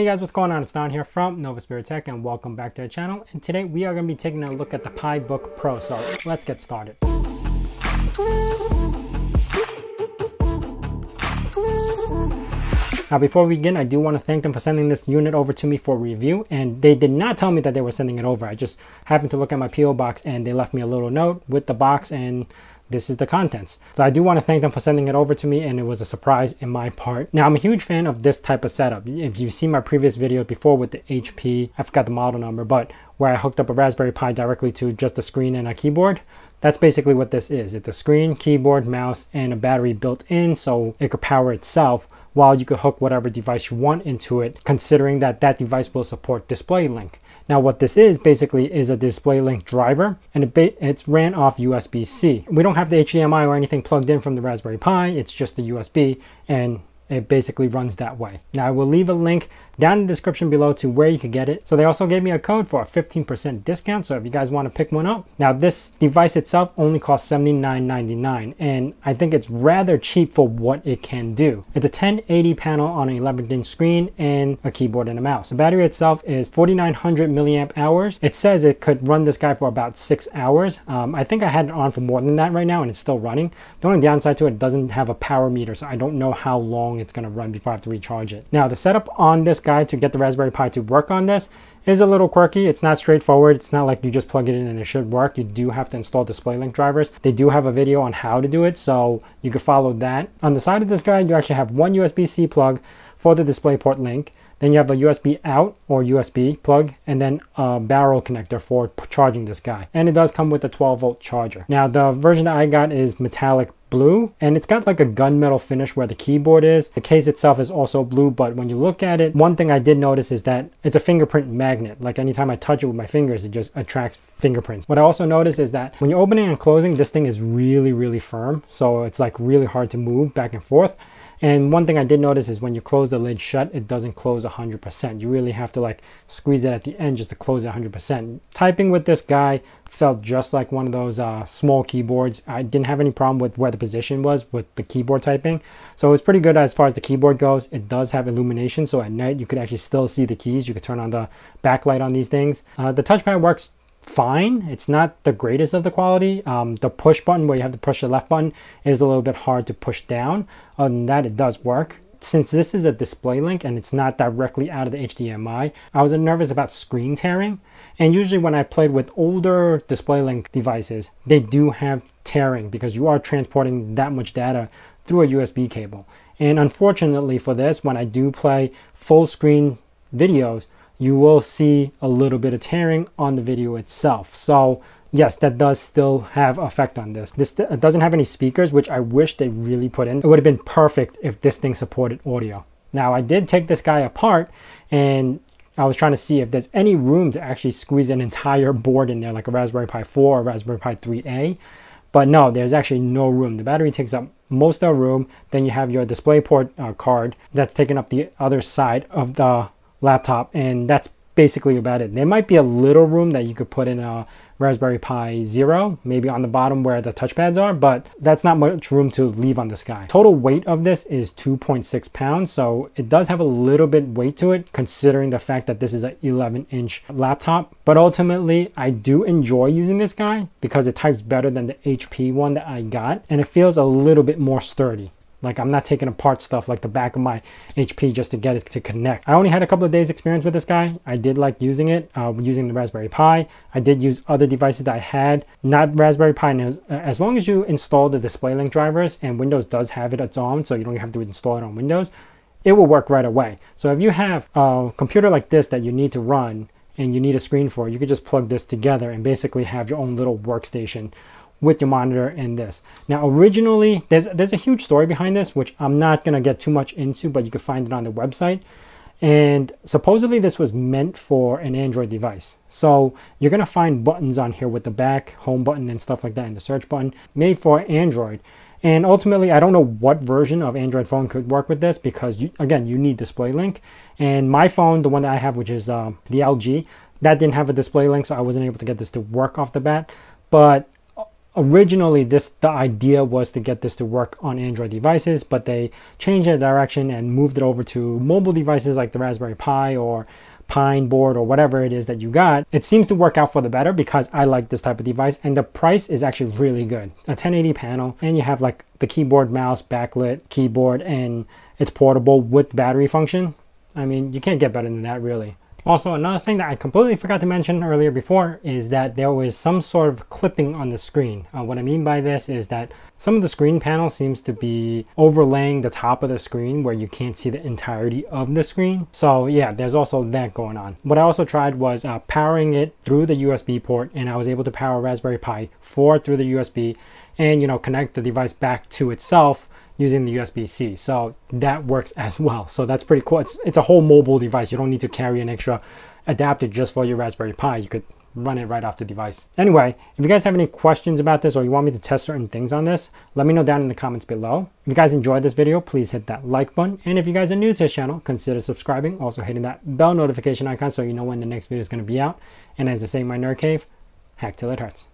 Hey guys, what's going on? It's Don here from Novaspirit Tech and welcome back to the channel. And today we are going to be taking a look at the PiBook Pro. So let's get started. Now before we begin, I do want to thank them for sending this unit over to me for review. And they did not tell me that they were sending it over. I just happened to look at my P.O. box and they left me a little note with the box and this is the contents. So I do want to thank them for sending it over to me and it was a surprise in my part. Now I'm a huge fan of this type of setup. If you've seen my previous videos before with the HP, I forgot the model number, but where I hooked up a Raspberry Pi directly to just a screen and a keyboard, that's basically what this is. It's a screen, keyboard, mouse, and a battery built in so it could power itself while you could hook whatever device you want into it, considering that that device will support DisplayLink. Now what this is basically is a DisplayLink driver and it it's ran off USB-C. We don't have the HDMI or anything plugged in from the Raspberry Pi, it's just the USB and it basically runs that way. Now I will leave a link down in the description below to where you can get it. So they also gave me a code for a 15% discount. So if you guys want to pick one up. Now this device itself only costs $79.99 and I think it's rather cheap for what it can do. It's a 1080 panel on an 11 inch screen and a keyboard and a mouse. The battery itself is 4900 milliamp hours. It says it could run this guy for about six hours. Um, I think I had it on for more than that right now and it's still running. The only downside to it, it doesn't have a power meter so I don't know how long it's going to run before I have to recharge it. Now the setup on this guide to get the Raspberry Pi to work on this is a little quirky. It's not straightforward. It's not like you just plug it in and it should work. You do have to install DisplayLink drivers. They do have a video on how to do it, so you can follow that. On the side of this guide, you actually have one USB-C plug for the DisplayPort link. Then you have a USB out or USB plug and then a barrel connector for charging this guy. And it does come with a 12 volt charger. Now the version that I got is metallic blue and it's got like a gunmetal finish where the keyboard is. The case itself is also blue but when you look at it one thing I did notice is that it's a fingerprint magnet like anytime I touch it with my fingers it just attracts fingerprints. What I also noticed is that when you're opening and closing this thing is really really firm so it's like really hard to move back and forth and one thing I did notice is when you close the lid shut, it doesn't close 100%. You really have to like squeeze it at the end just to close it 100%. Typing with this guy felt just like one of those uh, small keyboards. I didn't have any problem with where the position was with the keyboard typing. So it was pretty good as far as the keyboard goes. It does have illumination. So at night you could actually still see the keys. You could turn on the backlight on these things. Uh, the touchpad works fine. It's not the greatest of the quality. Um, the push button where you have to push the left button is a little bit hard to push down. Other than that, it does work. Since this is a DisplayLink and it's not directly out of the HDMI, I was nervous about screen tearing. And usually when I played with older DisplayLink devices, they do have tearing because you are transporting that much data through a USB cable. And unfortunately for this, when I do play full screen videos, you will see a little bit of tearing on the video itself. So yes, that does still have effect on this. This doesn't have any speakers, which I wish they really put in. It would have been perfect if this thing supported audio. Now I did take this guy apart and I was trying to see if there's any room to actually squeeze an entire board in there like a Raspberry Pi 4 or Raspberry Pi 3A. But no, there's actually no room. The battery takes up most of the room. Then you have your DisplayPort uh, card that's taking up the other side of the laptop and that's basically about it. There might be a little room that you could put in a Raspberry Pi Zero, maybe on the bottom where the touchpads are, but that's not much room to leave on this guy. Total weight of this is 2.6 pounds, so it does have a little bit weight to it considering the fact that this is an 11 inch laptop. But ultimately, I do enjoy using this guy because it types better than the HP one that I got, and it feels a little bit more sturdy. Like I'm not taking apart stuff like the back of my HP just to get it to connect. I only had a couple of days experience with this guy. I did like using it, uh, using the Raspberry Pi. I did use other devices that I had, not Raspberry Pi. Uh, as long as you install the DisplayLink drivers and Windows does have it its own, so you don't have to install it on Windows, it will work right away. So if you have a computer like this that you need to run and you need a screen for, you could just plug this together and basically have your own little workstation with your monitor and this. Now originally, there's, there's a huge story behind this, which I'm not gonna get too much into, but you can find it on the website. And supposedly this was meant for an Android device. So you're gonna find buttons on here with the back, home button and stuff like that, and the search button made for Android. And ultimately, I don't know what version of Android phone could work with this because, you, again, you need DisplayLink. And my phone, the one that I have, which is uh, the LG, that didn't have a DisplayLink, so I wasn't able to get this to work off the bat. But originally this the idea was to get this to work on android devices but they changed the direction and moved it over to mobile devices like the raspberry pi or pine board or whatever it is that you got. It seems to work out for the better because i like this type of device and the price is actually really good. A 1080 panel and you have like the keyboard mouse backlit keyboard and it's portable with battery function. I mean you can't get better than that really also, another thing that I completely forgot to mention earlier before is that there was some sort of clipping on the screen. Uh, what I mean by this is that some of the screen panel seems to be overlaying the top of the screen where you can't see the entirety of the screen. So yeah, there's also that going on. What I also tried was uh, powering it through the USB port and I was able to power Raspberry Pi 4 through the USB and you know connect the device back to itself using the USB-C. So that works as well. So that's pretty cool. It's, it's a whole mobile device. You don't need to carry an extra adapter just for your Raspberry Pi. You could run it right off the device. Anyway, if you guys have any questions about this or you want me to test certain things on this, let me know down in the comments below. If you guys enjoyed this video, please hit that like button. And if you guys are new to this channel, consider subscribing. Also hitting that bell notification icon so you know when the next video is going to be out. And as I say in my nerd cave, hack till it hurts.